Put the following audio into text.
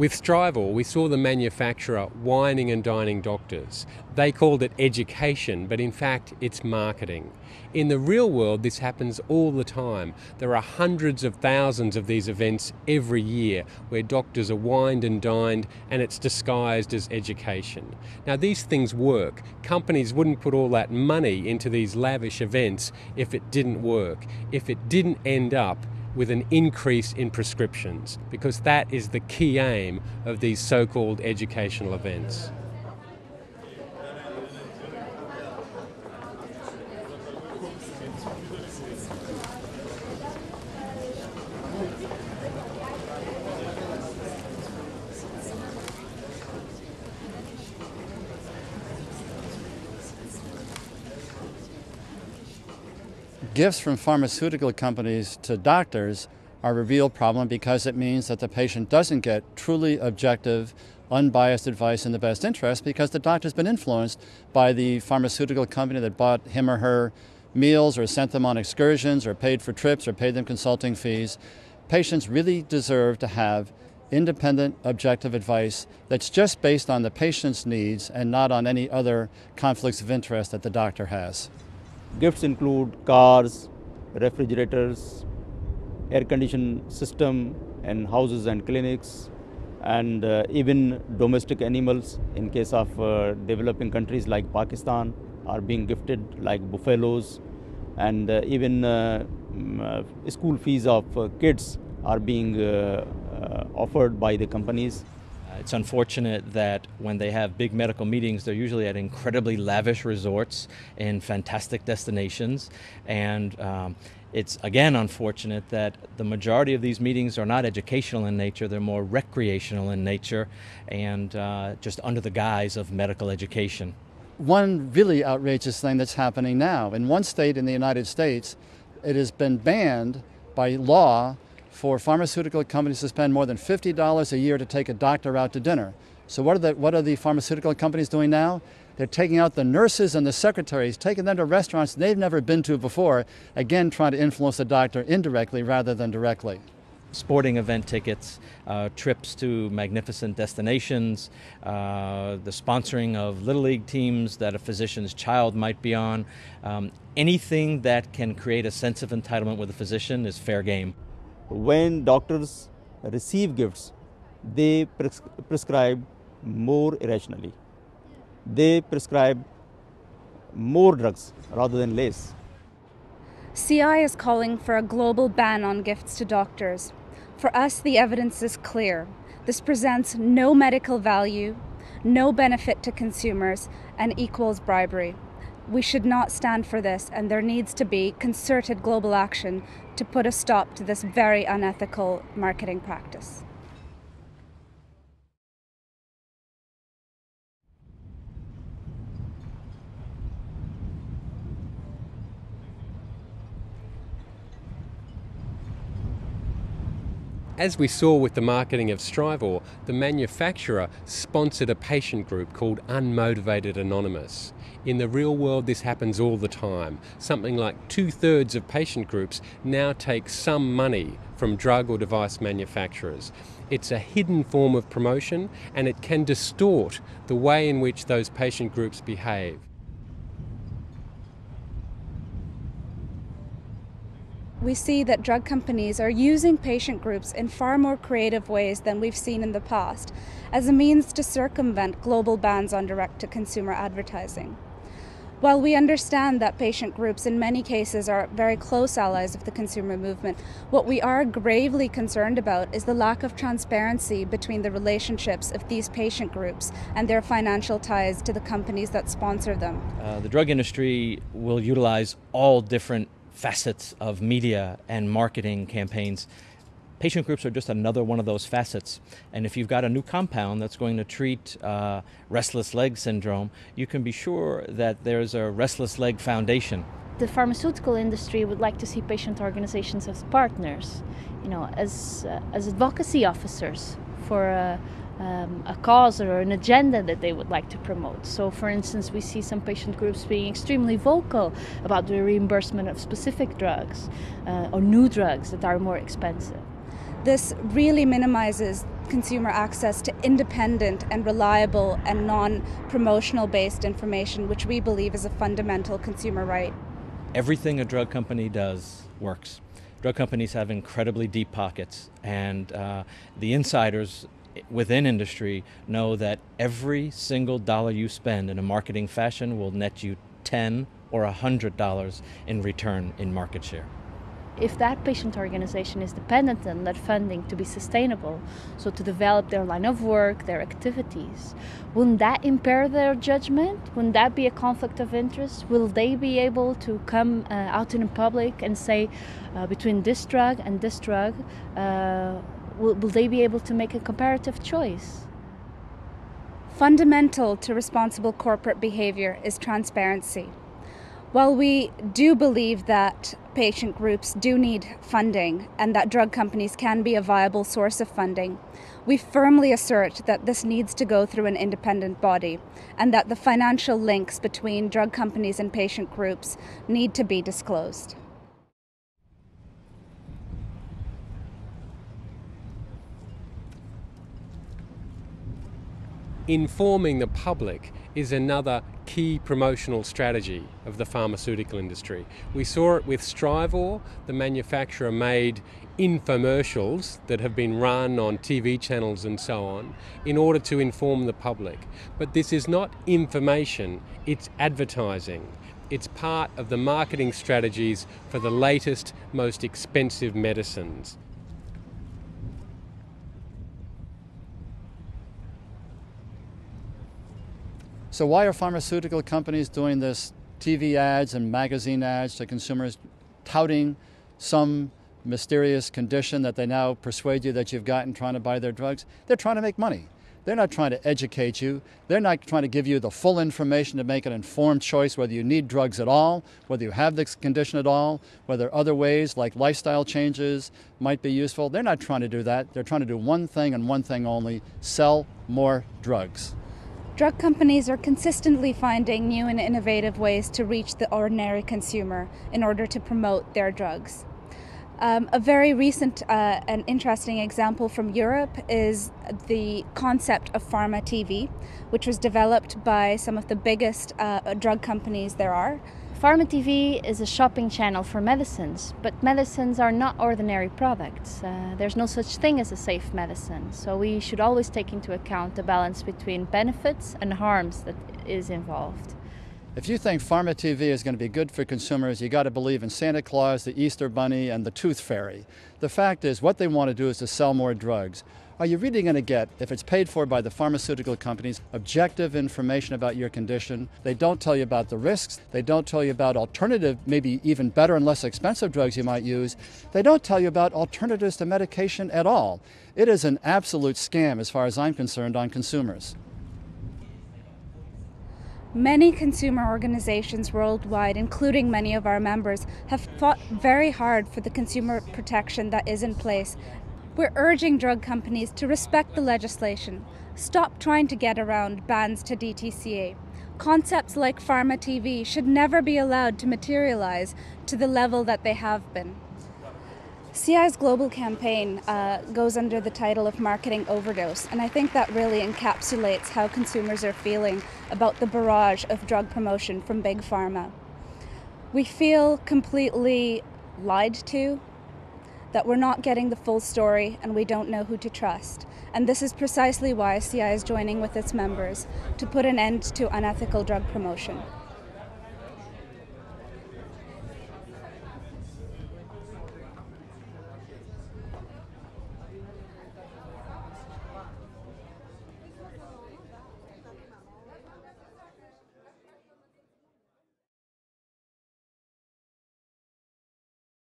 With Strivor, we saw the manufacturer wining and dining doctors. They called it education, but in fact, it's marketing. In the real world, this happens all the time. There are hundreds of thousands of these events every year where doctors are wined and dined and it's disguised as education. Now, these things work. Companies wouldn't put all that money into these lavish events if it didn't work, if it didn't end up with an increase in prescriptions, because that is the key aim of these so called educational events. Gifts from pharmaceutical companies to doctors are a real problem because it means that the patient doesn't get truly objective, unbiased advice in the best interest because the doctor's been influenced by the pharmaceutical company that bought him or her meals or sent them on excursions or paid for trips or paid them consulting fees. Patients really deserve to have independent, objective advice that's just based on the patient's needs and not on any other conflicts of interest that the doctor has. Gifts include cars, refrigerators, air conditioned system and houses and clinics and uh, even domestic animals in case of uh, developing countries like Pakistan are being gifted like buffaloes and uh, even uh, uh, school fees of uh, kids are being offered by the companies. It's unfortunate that when they have big medical meetings, they're usually at incredibly lavish resorts in fantastic destinations. And um, it's again unfortunate that the majority of these meetings are not educational in nature, they're more recreational in nature and uh, just under the guise of medical education. One really outrageous thing that's happening now in one state in the United States, it has been banned by law for pharmaceutical companies to spend more than $50 a year to take a doctor out to dinner. So what are the, what are the pharmaceutical companies doing now? They're taking out the nurses and the secretaries, taking them to restaurants they've never been to before, again trying to influence the doctor indirectly rather than directly sporting event tickets, uh, trips to magnificent destinations, uh, the sponsoring of little league teams that a physician's child might be on. Um, anything that can create a sense of entitlement with a physician is fair game when doctors receive gifts, they pres prescribe more irrationally. They prescribe more drugs rather than less. CI is calling for a global ban on gifts to doctors. For us, the evidence is clear. This presents no medical value, no benefit to consumers, and equals bribery. We should not stand for this, and there needs to be concerted global action to put a stop to this very unethical marketing practice. As we saw with the marketing of Strivor, the manufacturer sponsored a patient group called Unmotivated Anonymous. In the real world, this happens all the time. Something like two thirds of patient groups now take some money from drug or device manufacturers. It's a hidden form of promotion and it can distort the way in which those patient groups behave. We see that drug companies are using patient groups in far more creative ways than we've seen in the past as a means to circumvent global bans on direct to consumer advertising. While we understand that patient groups in many cases are very close allies of the consumer movement, what we are gravely concerned about is the lack of transparency between the relationships of these patient groups and their financial ties to the companies that sponsor them. Uh, the drug industry will utilize all different facets of media and marketing campaigns. Patient groups are just another one of those facets. And if you've got a new compound that's going to treat uh, restless leg syndrome, you can be sure that there's a restless leg foundation. The pharmaceutical industry would like to see patient organizations as partners, you know, as, uh, as advocacy officers for uh, um, a cause or an agenda that they would like to promote. So, for instance, we see some patient groups being extremely vocal about the reimbursement of specific drugs uh, or new drugs that are more expensive. This really minimizes consumer access to independent and reliable and non promotional based information, which we believe is a fundamental consumer right. Everything a drug company does works. Drug companies have incredibly deep pockets, and uh, the insiders within industry know that every single dollar you spend in a marketing fashion will net you 10 or $100 in return in market share. If that patient organization is dependent on that funding to be sustainable, so to develop their line of work, their activities, wouldn't that impair their judgment? Wouldn't that be a conflict of interest? Will they be able to come uh, out in the public and say, uh, between this drug and this drug, uh, will, will they be able to make a comparative choice? Fundamental to responsible corporate behavior is transparency. While we do believe that patient groups do need funding and that drug companies can be a viable source of funding, we firmly assert that this needs to go through an independent body and that the financial links between drug companies and patient groups need to be disclosed. Informing the public is another key promotional strategy of the pharmaceutical industry. We saw it with Strivor, the manufacturer made infomercials that have been run on TV channels and so on in order to inform the public. But this is not information, it's advertising. It's part of the marketing strategies for the latest, most expensive medicines. So why are pharmaceutical companies doing this TV ads and magazine ads to consumers touting some mysterious condition that they now persuade you that you've gotten trying to buy their drugs? They're trying to make money. They're not trying to educate you. They're not trying to give you the full information to make an informed choice whether you need drugs at all, whether you have this condition at all, whether other ways like lifestyle changes might be useful. They're not trying to do that. They're trying to do one thing and one thing only sell more drugs. Drug companies are consistently finding new and innovative ways to reach the ordinary consumer in order to promote their drugs. Um, a very recent uh, and interesting example from Europe is the concept of pharma TV, which was developed by some of the biggest uh, drug companies there are. Pharma TV is a shopping channel for medicines, but medicines are not ordinary products. Uh, there's no such thing as a safe medicine, so we should always take into account the balance between benefits and harms that is involved. If you think Pharma TV is going to be good for consumers, you got to believe in Santa Claus, the Easter Bunny, and the Tooth Fairy. The fact is, what they want to do is to sell more drugs. Are you really going to get, if it's paid for by the pharmaceutical companies, objective information about your condition? They don't tell you about the risks. They don't tell you about alternative, maybe even better and less expensive drugs you might use. They don't tell you about alternatives to medication at all. It is an absolute scam, as far as I'm concerned, on consumers. Many consumer organizations worldwide, including many of our members, have fought very hard for the consumer protection that is in place we're urging drug companies to respect the legislation, stop trying to get around bans to DTCA. Concepts like Pharma TV should never be allowed to materialize to the level that they have been. CI's global campaign uh, goes under the title of Marketing Overdose, and I think that really encapsulates how consumers are feeling about the barrage of drug promotion from Big Pharma. We feel completely lied to that we're not getting the full story and we don't know who to trust. And this is precisely why CI is joining with its members to put an end to unethical drug promotion.